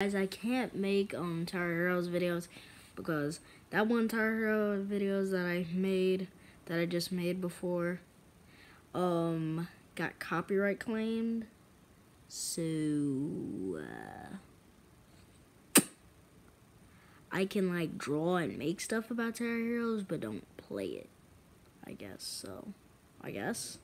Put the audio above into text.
Guys, I can't make um Tower Heroes videos because that one Tower Hero videos that I made that I just made before um got copyright claimed. So uh, I can like draw and make stuff about Tower Heroes, but don't play it. I guess so. I guess.